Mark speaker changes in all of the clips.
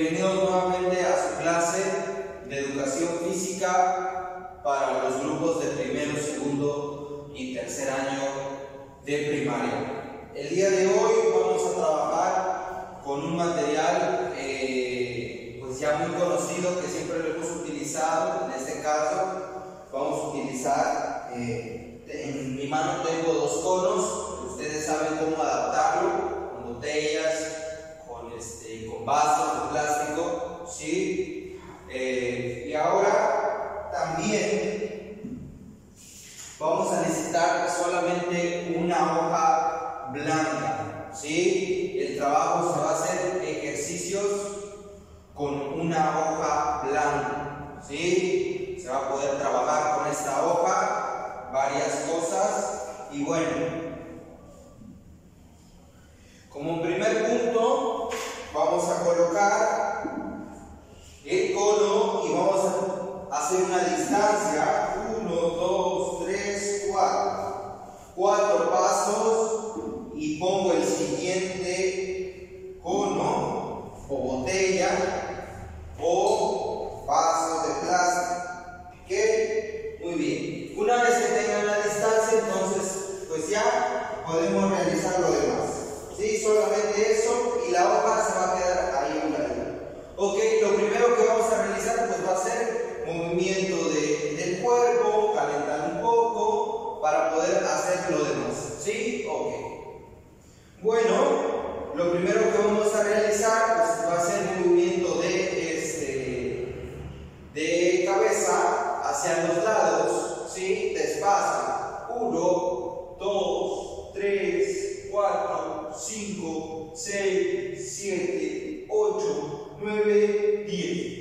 Speaker 1: Bienvenidos nuevamente a su clase de educación física para los grupos de primero, segundo y tercer año de primaria. El día de hoy vamos a trabajar con un material eh, pues ya muy conocido que siempre lo hemos utilizado. En este caso vamos a utilizar, eh, en mi mano tengo dos conos, ustedes saben cómo adaptarlo, con botellas, con, este, con vasos una hoja blanca, ¿sí? El trabajo se va a hacer ejercicios con una hoja blanca, ¿sí? Se va a poder trabajar con esta hoja varias cosas y bueno. Como primer punto, vamos a colocar 9, 10.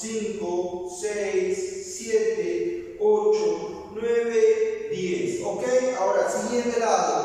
Speaker 1: 5, 6, 7, 8, 9, 10. ¿Ok? Ahora, siguiente lado.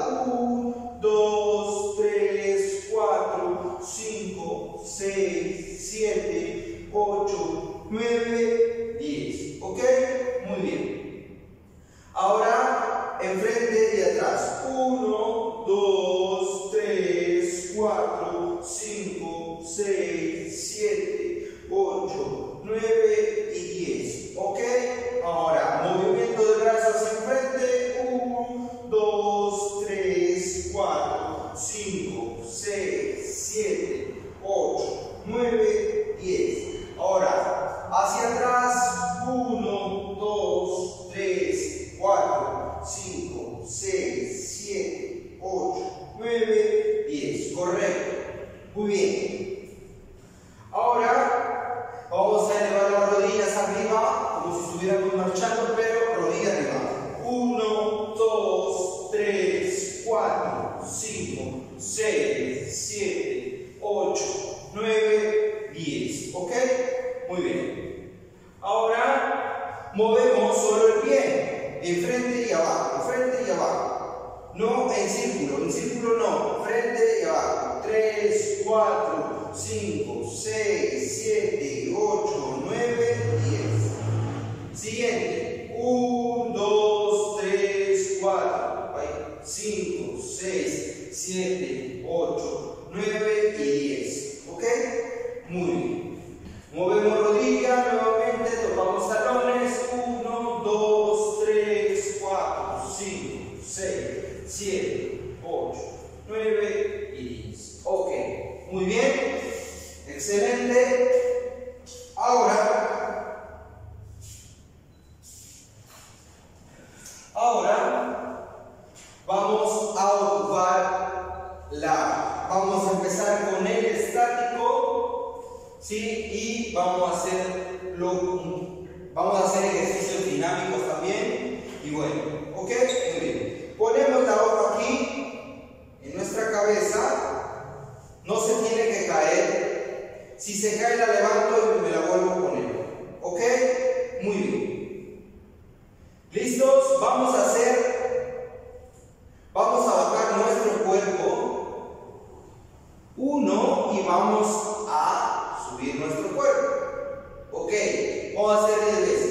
Speaker 1: 5, 6, 7, 8, 9 y 10. ¿Ok? Muy bien. Movemos rodillas. La, vamos a empezar con el estático, ¿sí? Y vamos a hacer lo, vamos a hacer ejercicios dinámicos también. Y bueno, ¿ok? Muy bien. Ponemos la hoja aquí en nuestra cabeza, no se tiene que caer si se cae la y vamos a subir nuestro cuerpo. Ok, vamos a hacer 10 veces.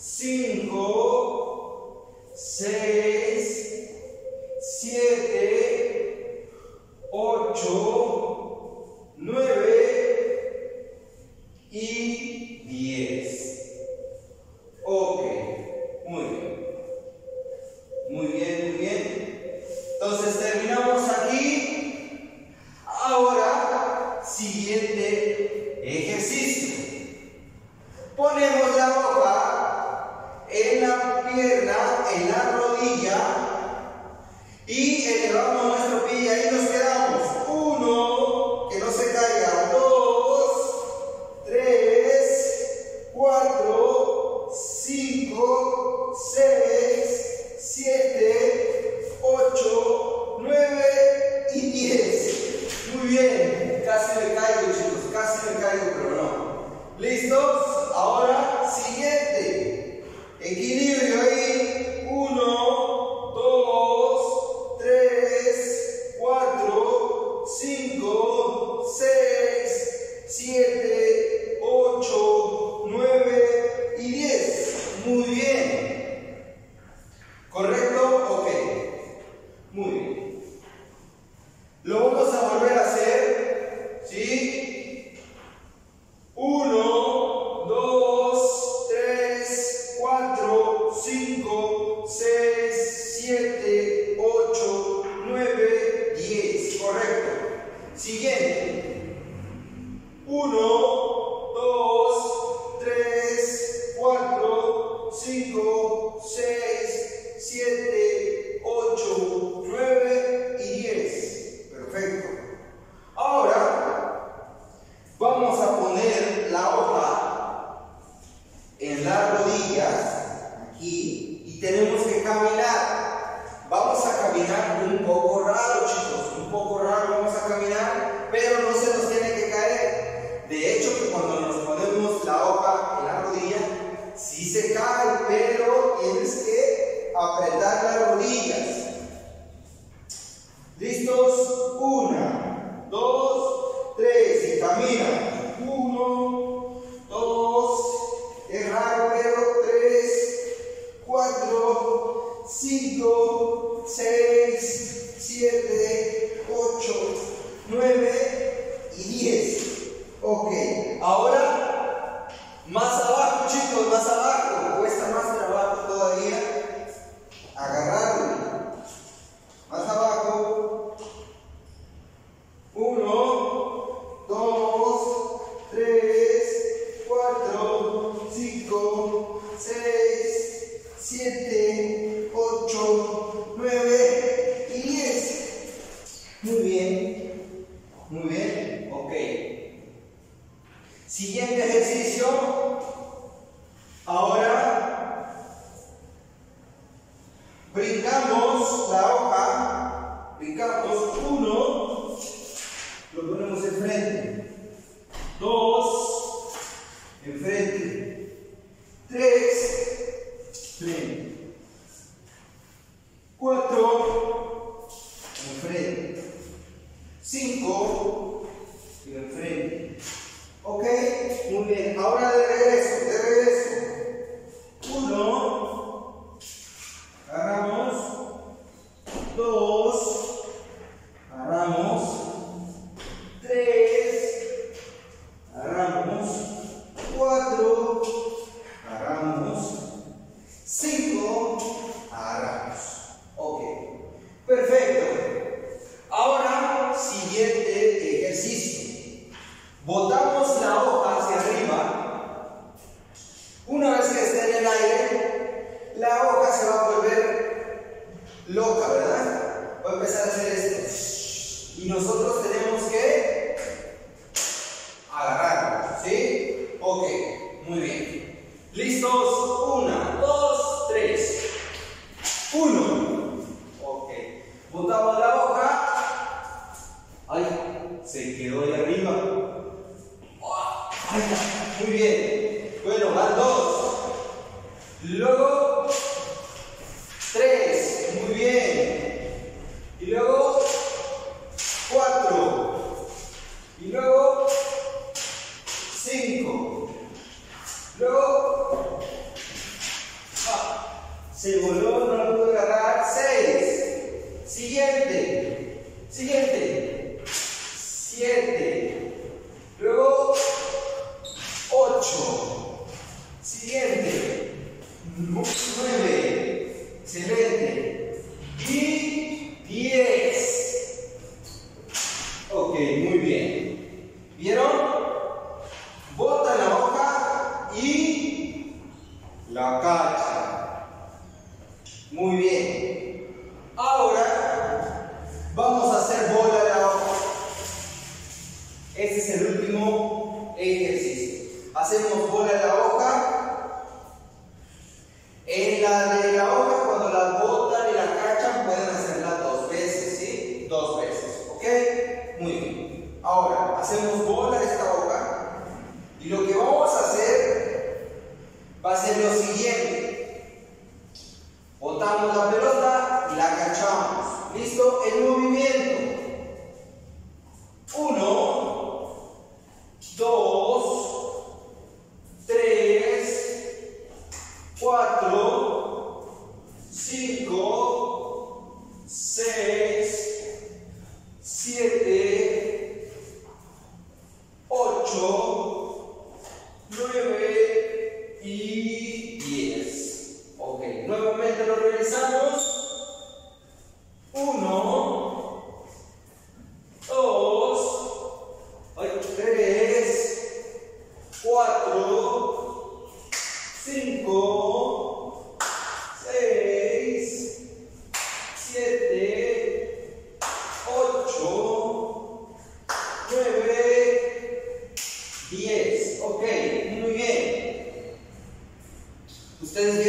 Speaker 1: Sim.
Speaker 2: Dos,7, 8, 9 y 10.
Speaker 1: loca, ¿verdad? Voy a empezar a hacer esto. Y nosotros tenemos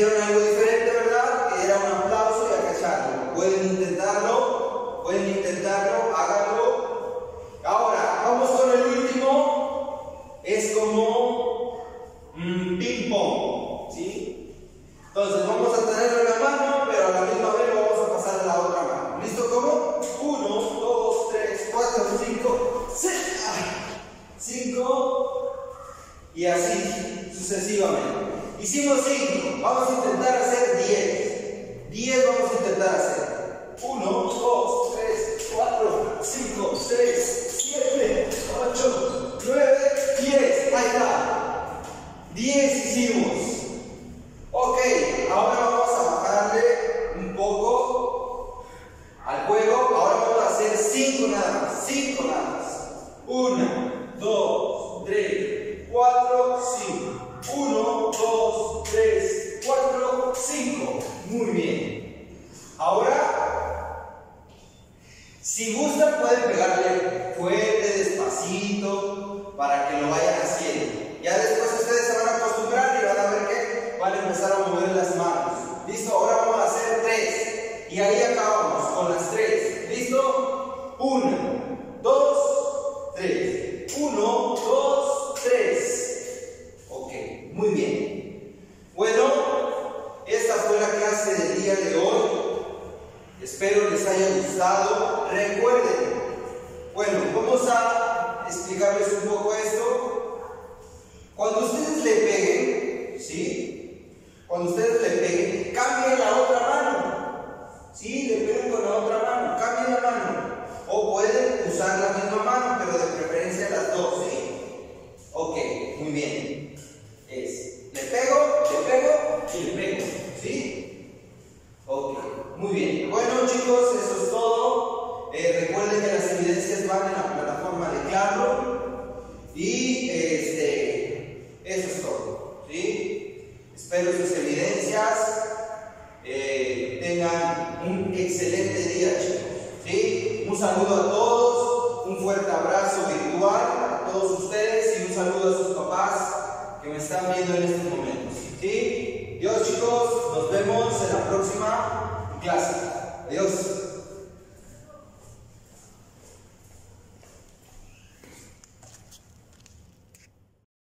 Speaker 1: hicieron algo diferente, ¿verdad? Que era un aplauso y acacharlo. Pueden intentarlo. Si gusta pueden pegarle fuerte, despacito, para que lo vayan haciendo. Ya después ustedes se van a acostumbrar y van a ver que van a empezar a mover las manos. Listo, ahora vamos a hacer tres. Y ahí acabamos con las tres. ¿Listo? Una. Cuando ustedes le peguen, ¿sí?